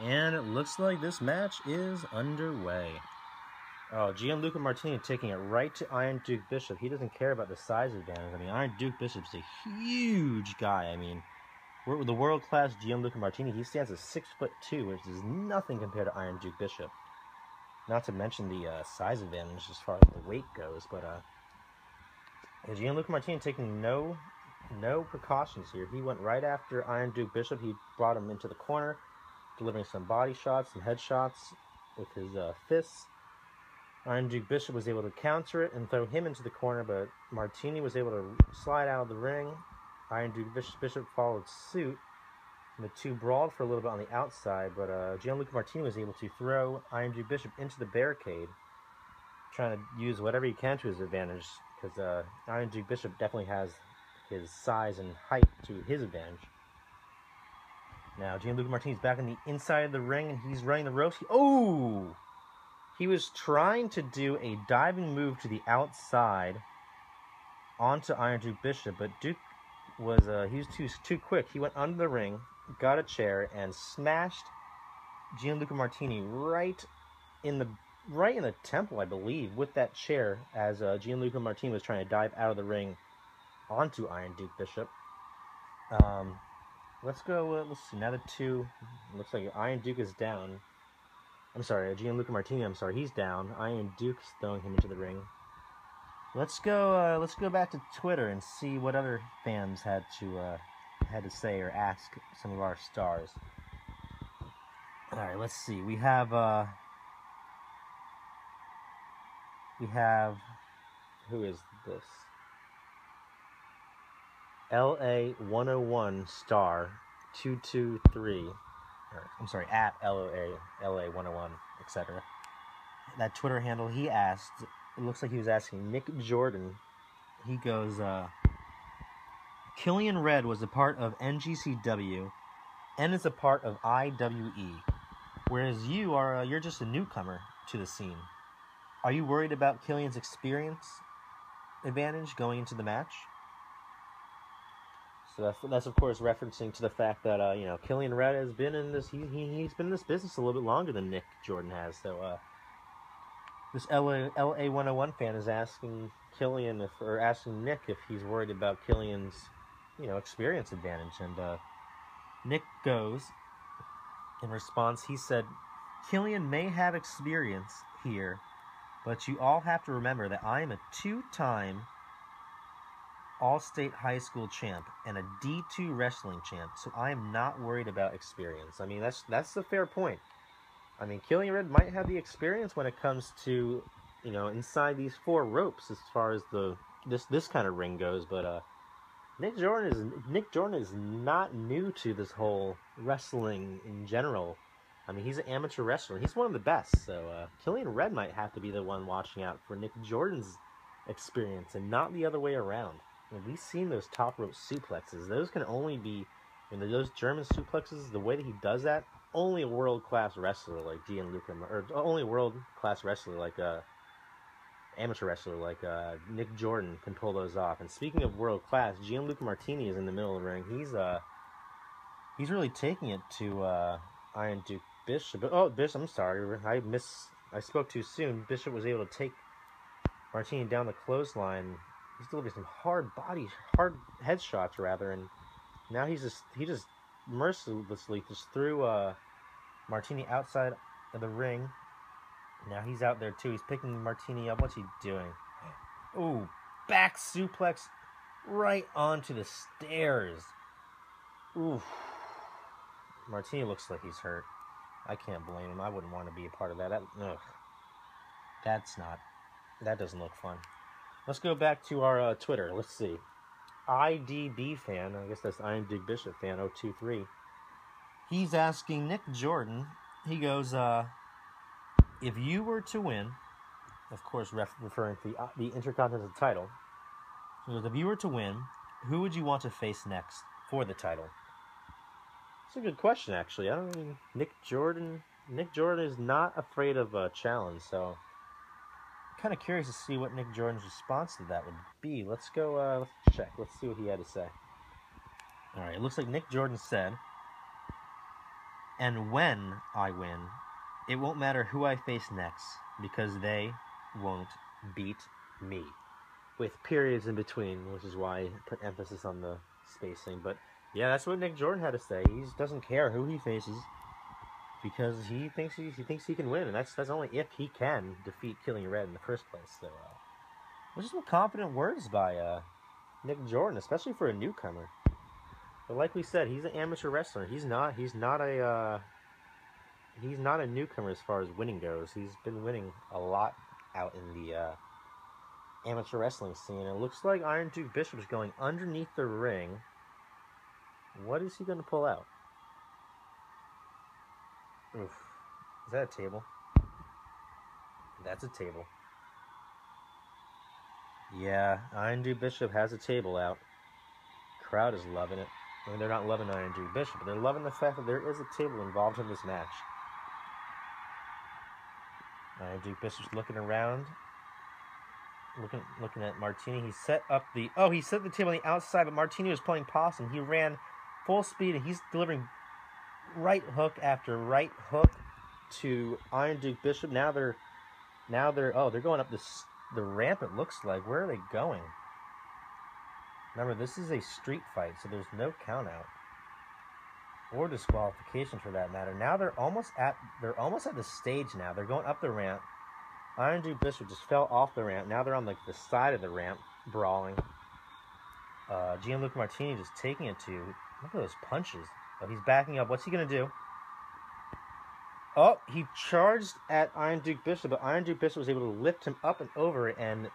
And it looks like this match is underway. Oh, Gianluca Martini taking it right to Iron Duke Bishop. He doesn't care about the size advantage. I mean, Iron Duke Bishop's a huge guy. I mean, with the world class Gianluca Martini, he stands at six foot two, which is nothing compared to Iron Duke Bishop. Not to mention the uh, size advantage as far as the weight goes, but uh, Gianluca Martini taking no no precautions here. He went right after Iron Duke Bishop. He brought him into the corner, delivering some body shots and headshots with his uh, fists. Iron Duke Bishop was able to counter it and throw him into the corner, but Martini was able to slide out of the ring. Iron Duke Bishop followed suit. And the two brawled for a little bit on the outside, but uh, Gianluca Martini was able to throw Iron Duke Bishop into the barricade, trying to use whatever he can to his advantage, because uh, Iron Duke Bishop definitely has his size and height to his advantage. Now, Gianluca Martini's back on the inside of the ring, and he's running the ropes. He, oh! He was trying to do a diving move to the outside onto Iron Duke Bishop, but Duke was uh, he was too too quick. He went under the ring, got a chair, and smashed Gianluca Martini right in the right in the temple, I believe, with that chair as uh, Gianluca Martini was trying to dive out of the ring onto Iron Duke Bishop. Um, let's go. Uh, let's see. Now the two looks like Iron Duke is down. I'm sorry, Gianluca Martini. I'm sorry, he's down. Iron Duke's throwing him into the ring. Let's go. Uh, let's go back to Twitter and see what other fans had to uh, had to say or ask some of our stars. All right, let's see. We have uh, we have who is this? LA 101 star 223 or I'm sorry, at LOA, LA 101, etc. That Twitter handle, he asked, it looks like he was asking Nick Jordan. He goes, uh, Killian Red was a part of NGCW and is a part of IWE, whereas you are, uh, you're just a newcomer to the scene. Are you worried about Killian's experience advantage going into the match? So that's, that's of course referencing to the fact that uh, you know Killian Red has been in this he, he he's been in this business a little bit longer than Nick Jordan has. So uh, this LA LA 101 fan is asking Killian if or asking Nick if he's worried about Killian's you know experience advantage, and uh, Nick goes in response. He said, "Killian may have experience here, but you all have to remember that I am a two-time." All-state high school champ and a D2 wrestling champ, so I am not worried about experience. I mean, that's that's a fair point. I mean, Killian Red might have the experience when it comes to, you know, inside these four ropes as far as the this this kind of ring goes, but uh Nick Jordan is Nick Jordan is not new to this whole wrestling in general. I mean, he's an amateur wrestler. He's one of the best. So uh, Killian Red might have to be the one watching out for Nick Jordan's experience and not the other way around we've seen those top rope suplexes. Those can only be, you know, those German suplexes. The way that he does that, only a world class wrestler like Gianluca, or only a world class wrestler like a uh, amateur wrestler like uh, Nick Jordan can pull those off. And speaking of world class, Gianluca Martini is in the middle of the ring. He's uh, he's really taking it to uh, Iron Duke Bishop. Oh, Bishop, I'm sorry, I miss. I spoke too soon. Bishop was able to take Martini down the clothesline he's delivering some hard body, hard headshots rather, and now he's just he just mercilessly just threw uh, Martini outside of the ring. Now he's out there too. He's picking Martini up. What's he doing? Ooh, back suplex right onto the stairs. Ooh, Martini looks like he's hurt. I can't blame him. I wouldn't want to be a part of that. that ugh. That's not. That doesn't look fun. Let's go back to our uh, Twitter. Let's see. IDB fan, I guess that's Iron Duke Bishop fan 023. He's asking Nick Jordan. He goes, uh, if you were to win, of course, ref- referring to the, uh, the Intercontinental title. He goes, if you were to win, who would you want to face next for the title? It's a good question, actually. I don't mean Nick Jordan. Nick Jordan is not afraid of a challenge, so kind of curious to see what Nick Jordan's response to that would be. Let's go, uh, let's check. Let's see what he had to say. All right, it looks like Nick Jordan said, And when I win, it won't matter who I face next because they won't beat me. With periods in between, which is why I put emphasis on the spacing. But yeah, that's what Nick Jordan had to say. He doesn't care who he faces because he thinks he, he thinks he can win, and that's that's only if he can defeat Killian Red in the first place. So, uh, which is some confident words by uh, Nick Jordan, especially for a newcomer. But like we said, he's an amateur wrestler. He's not. He's not a. Uh, he's not a newcomer as far as winning goes. He's been winning a lot out in the uh, amateur wrestling scene. It looks like Iron Duke Bishop is going underneath the ring. What is he going to pull out? Oof. Is that a table? That's a table. Yeah, Duke Bishop has a table out. Crowd is loving it. I mean, they're not loving Duke Bishop, but they're loving the fact that there is a table involved in this match. Duke Bishop's looking around, looking looking at Martini. He set up the oh, he set the table on the outside, but Martini was playing possum. He ran full speed, and he's delivering right hook after right hook to Iron Duke Bishop. Now they're now they're oh they're going up this the ramp. It looks like where are they going? Remember, this is a street fight, so there's no count out or disqualification for that matter. Now they're almost at they're almost at the stage now. They're going up the ramp. Iron Duke Bishop just fell off the ramp. Now they're on like the side of the ramp, brawling. Uh, Gianluca Martini just taking it to look at those punches. Oh, he's backing up. What's he gonna do? Oh, he charged at Iron Duke Bishop, but Iron Duke Bishop was able to lift him up and over, and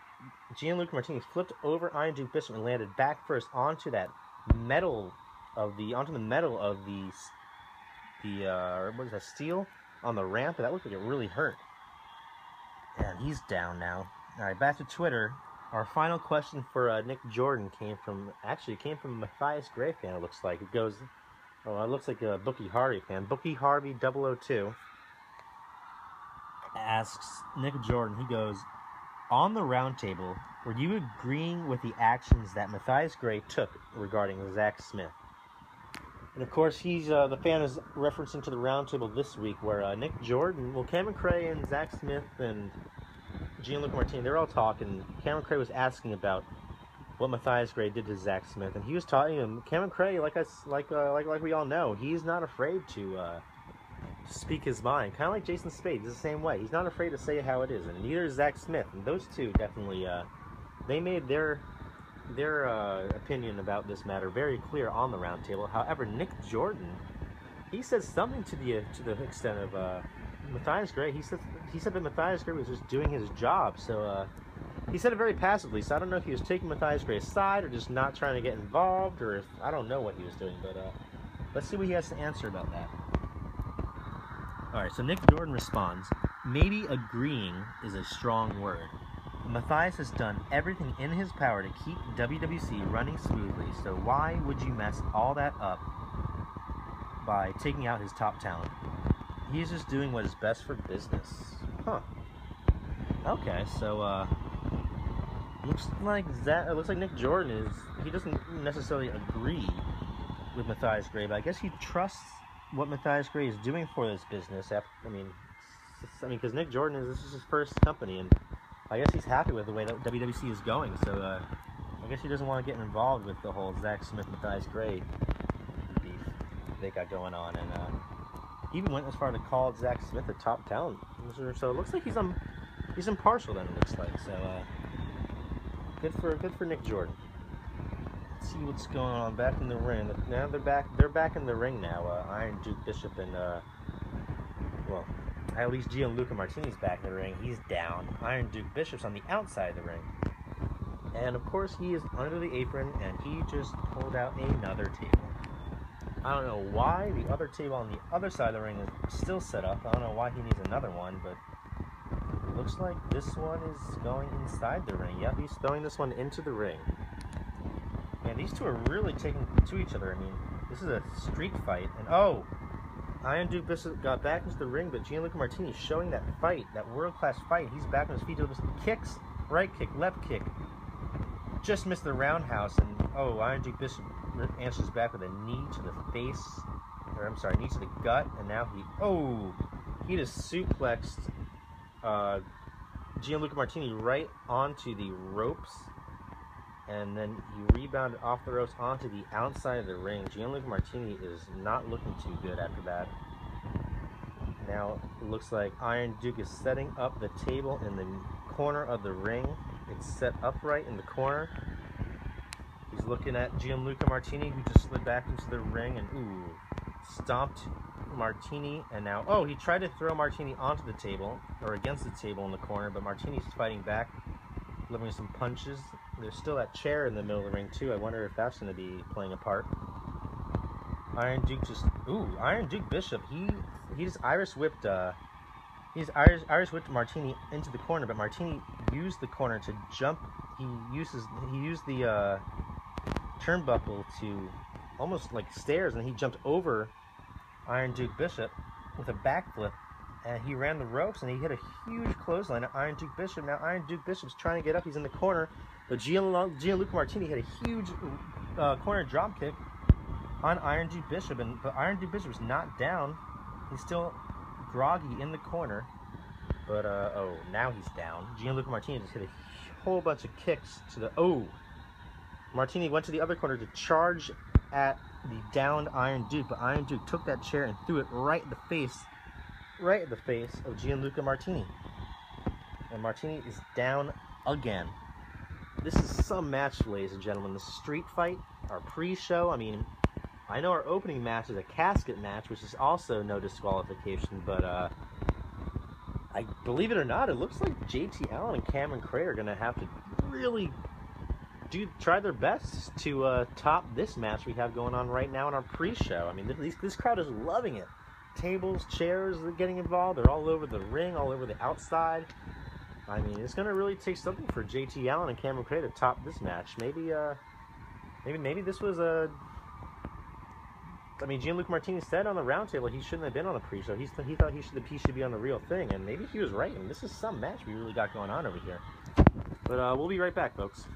Gianluca Martini flipped over Iron Duke Bishop and landed back first onto that metal of the onto the metal of the the uh, what is that steel on the ramp. That looked like it really hurt. And he's down now. All right, back to Twitter. Our final question for uh, Nick Jordan came from actually came from Matthias Gray fan. It looks like it goes. Oh, it looks like a Bookie Harvey fan. Bookie Harvey 002 asks Nick Jordan. He goes, on the roundtable, were you agreeing with the actions that Matthias Gray took regarding Zach Smith? And of course, he's uh, the fan is referencing to the roundtable this week where uh, Nick Jordan, well, Cameron Cray and Zach Smith and Gianluca Martini, they're all talking. Cameron Cray was asking about what Matthias Gray did to Zach Smith, and he was talking. him. Cameron Cray, like us, like uh, like like we all know, he's not afraid to uh, speak his mind. Kind of like Jason Spade, he's the same way. He's not afraid to say how it is, and neither is Zach Smith. And those two definitely, uh, they made their their uh, opinion about this matter very clear on the roundtable. However, Nick Jordan, he said something to the to the extent of uh, Matthias Gray. He said he said that Matthias Gray was just doing his job. So uh, he said it very passively. So I don't know if he was taking Matthias Gray aside or just not trying to get involved, or if I don't know what he was doing. But uh, let's see what he has to answer about that. All right. So Nick Jordan responds. Maybe agreeing is a strong word. Matthias has done everything in his power to keep WWC running smoothly, so why would you mess all that up by taking out his top talent? He's just doing what is best for business. Huh. Okay, so uh looks like that it looks like Nick Jordan is he doesn't necessarily agree with Matthias Gray, but I guess he trusts what Matthias Gray is doing for this business. I mean, I mean, because Nick Jordan is this is his first company, and I guess he's happy with the way that WWC is going. So uh, I guess he doesn't want to get involved with the whole Zach Smith Matthias Gray beef they got going on, and uh, he even went as far to call Zach Smith a top talent. So it looks like he's um he's impartial. Then it looks like so. Uh, good for good for Nick Jordan. Let's see what's going on back in the ring. Now they're back. They're back in the ring now. Uh, Iron Duke Bishop and uh, well, at least Gianluca Martini's back in the ring. He's down. Iron Duke Bishop's on the outside of the ring. And of course, he is under the apron and he just pulled out another table. I don't know why the other table on the other side of the ring is still set up. I don't know why he needs another one, but looks like this one is going inside the ring. Yep, he's throwing this one into the ring. And these two are really taking to each other. I mean, this is a street fight. And oh, Iron Duke Bishop got back into the ring, but Gianluca Martini is showing that fight, that world class fight. He's back on his feet. Kicks, right kick, left kick. Just missed the roundhouse, and oh, Iron Duke Bishop answers back with a knee to the face. or I'm sorry, knee to the gut, and now he, oh, he just suplexed uh, Gianluca Martini right onto the ropes, and then he rebounded off the ropes onto the outside of the ring. Gianluca Martini is not looking too good after that. Now it looks like Iron Duke is setting up the table in the corner of the ring. It's set upright in the corner. He's looking at Gianluca Martini, who just slid back into the ring and ooh, stomped Martini. And now, oh, he tried to throw Martini onto the table or against the table in the corner, but Martini's fighting back, delivering some punches. There's still that chair in the middle of the ring too. I wonder if that's going to be playing a part. Iron Duke just ooh, Iron Duke Bishop. He he just Irish whipped uh he's Irish Irish whipped Martini into the corner, but Martini used the corner to jump. He uses he used the uh, turnbuckle to almost like stairs, and he jumped over Iron Duke Bishop with a backflip, and he ran the ropes, and he hit a huge clothesline at Iron Duke Bishop. Now Iron Duke Bishop's trying to get up. He's in the corner, but Gianluca Martini hit a huge uh, corner drop kick on Iron Duke Bishop, and but Iron Duke Bishop is not down. He's still groggy in the corner, but uh, oh, now he's down. Gianluca Martini just hit a whole bunch of kicks to the oh. Martini went to the other corner to charge at the downed Iron Duke, but Iron Duke took that chair and threw it right in the face, right in the face of Gianluca Martini. And Martini is down again. This is some match, ladies and gentlemen. The street fight, our pre-show. I mean, I know our opening match is a casket match, which is also no disqualification, but uh, I believe it or not, it looks like JT Allen and Cameron Cray are going to have to really do try their best to uh, top this match we have going on right now in our pre-show. I mean, this, this crowd is loving it. Tables, chairs are getting involved. They're all over the ring, all over the outside. I mean, it's going to really take something for JT Allen and Cameron Cray to top this match. Maybe, uh, maybe, maybe this was a. I mean, Gianluca Martinez said on the roundtable he shouldn't have been on the pre-show. He, he thought he should should be on the real thing, and maybe he was right. Mean, this is some match we really got going on over here. But uh, we'll be right back, folks.